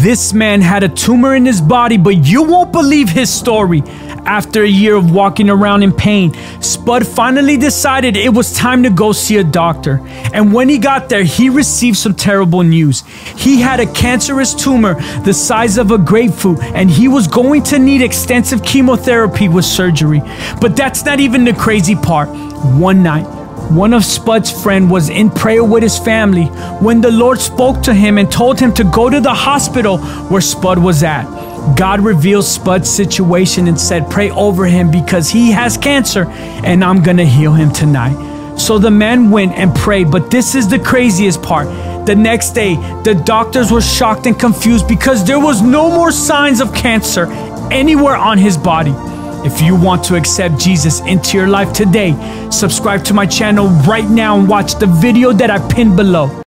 This man had a tumor in his body, but you won't believe his story. After a year of walking around in pain, Spud finally decided it was time to go see a doctor. And when he got there, he received some terrible news. He had a cancerous tumor the size of a grapefruit, and he was going to need extensive chemotherapy with surgery. But that's not even the crazy part. One night, one of Spud's friend was in prayer with his family when the Lord spoke to him and told him to go to the hospital where Spud was at. God revealed Spud's situation and said, Pray over him because he has cancer and I'm gonna heal him tonight. So the man went and prayed, but this is the craziest part. The next day, the doctors were shocked and confused because there was no more signs of cancer anywhere on his body. If you want to accept Jesus into your life today, subscribe to my channel right now and watch the video that I pinned below.